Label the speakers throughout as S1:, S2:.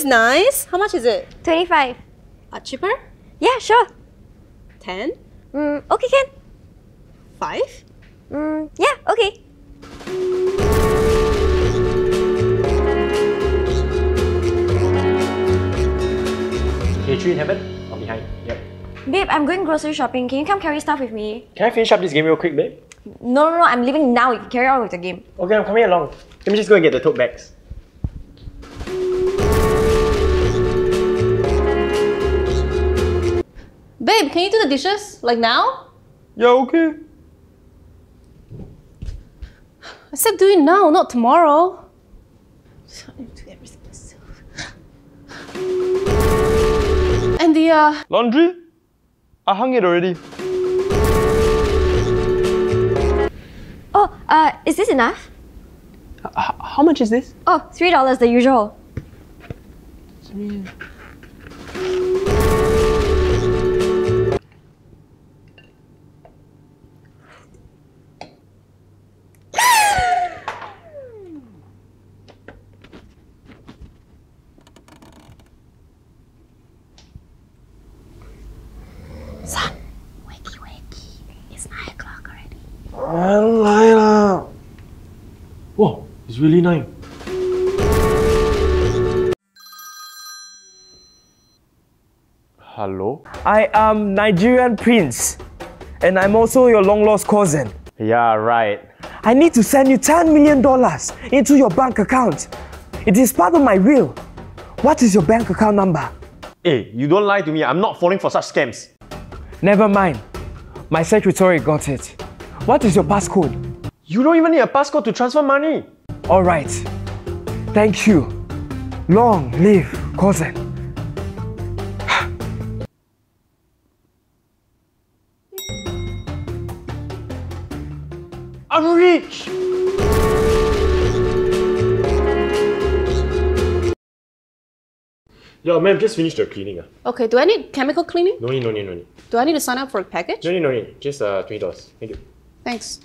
S1: is nice. How much is it?
S2: 25.
S1: Uh, cheaper?
S2: Yeah, sure.
S1: 10?
S2: Mm, okay, Ken.
S1: 5?
S2: Mm, yeah, okay.
S3: Okay, three in heaven. I'm behind. Yep.
S2: Babe, I'm going grocery shopping. Can you come carry stuff with me?
S3: Can I finish up this game real quick, babe?
S2: No, no, no. I'm leaving now. You can carry on with the game.
S3: Okay, I'm coming along. Let me just go and get the tote bags.
S1: Babe, can you do the dishes? Like now?
S3: Yeah, okay.
S1: I said do it now, not tomorrow. I need to do everything myself. And the uh
S4: Laundry? I hung it already.
S2: Oh, uh, is this enough?
S4: H- how much is this?
S2: Oh, three dollars, the usual.
S1: Son, it's
S3: really nine.
S4: Hello?
S5: I am Nigerian Prince, and I'm also your long lost cousin.
S3: Yeah, right.
S5: I need to send you $10 million into your bank account. It is part of my will. What is your bank account number?
S3: Hey, you don't lie to me. I'm not falling for such scams.
S5: Never mind. My secretary got it. What is your passcode?
S3: You don't even need a passcode to transfer money.
S5: All right. Thank you. Long live cousin.
S3: I'm rich. Yo, man, just finished the cleaning. ah.
S1: Okay, do I need chemical cleaning?
S3: No need, no need, no need.
S1: Do I need to sign up for a package?
S3: No need, no need. Just uh, twenty dollars. Thank you.
S1: Thanks.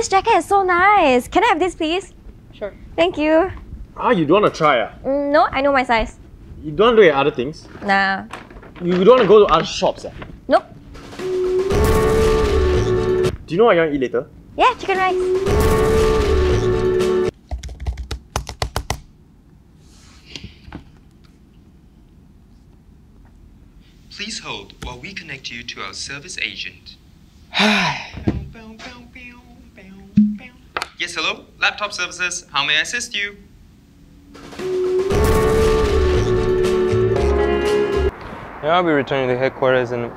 S2: This jacket is so nice. Can I have this, please?
S1: Sure.
S2: Thank you.
S3: Ah, you don't want to try ah?
S2: Mm, no, I know my size.
S3: You don't want to do other things?
S2: Nah.
S3: You don't want to go to other shops ah?
S2: Nope.
S3: Do you know what you want to eat later?
S2: Yeah, chicken rice.
S6: Please hold while we connect you to our service agent. yes, hello? Laptop services, how may I assist you?
S4: Yeah, I'll be returning to headquarters in.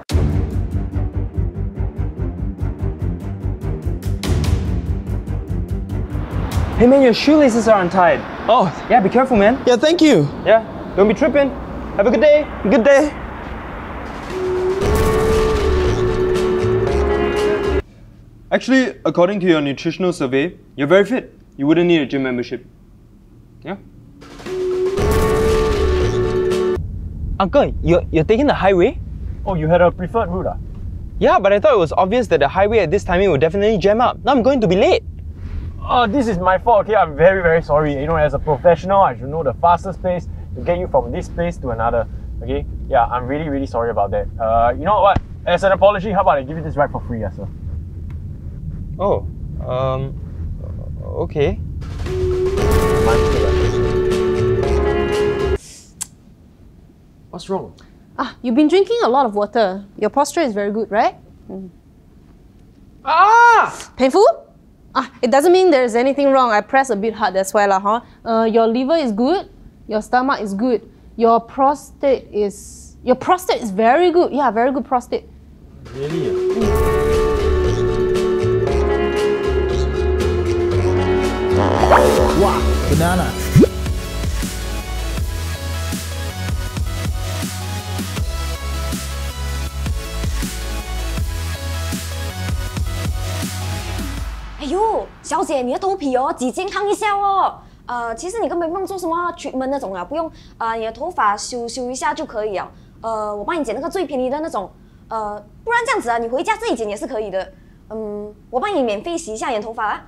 S5: Hey man, your shoelaces are untied.
S4: Oh,
S5: Yeah, be careful, man.
S4: yeah, thank you.
S5: Yeah, don't be tripping. Have a good day.
S4: Good day. Actually, according to your nutritional survey, you're very fit. You wouldn't need a gym membership. Yeah?
S5: Uncle, you're, you're taking the highway?
S3: Oh, you had a preferred route ah?
S5: Yeah, but I thought it was obvious that the highway at this timing would definitely jam up. Now I'm going to be late.
S3: Oh, this is my fault. Okay, I'm very, very sorry. You know, as a professional, I should know the fastest place to get you from this place to another. Okay, yeah, I'm really, really sorry about that. Uh, you know what? As an apology, how about I give you this ride for free, yes, sir?
S4: Oh, um, okay.
S3: My mistake. What's wrong?
S1: Ah, you've been drinking a lot of water. Your posture is very good, right?
S3: Ah!
S1: Painful? Ah, it doesn't mean there's anything wrong. I press a bit hard, that's why lah, huh? Uh, your liver is good. Your stomach is good. Your prostate is your prostate is very good. Yeah, very good prostate.
S3: Really? ah?
S7: Banana. "
S2: 哎呦，小姐，你的头皮哦，挤健康一下哦。呃，其实你根本不用做什么 treatment 那种啊，不用，呃，你的头发修修一下就可以了。呃，我帮你剪那个最便宜的那种，呃，不然这样子啊，你回家自己剪也是可以的。嗯，我帮你免费洗一下你的头发啦。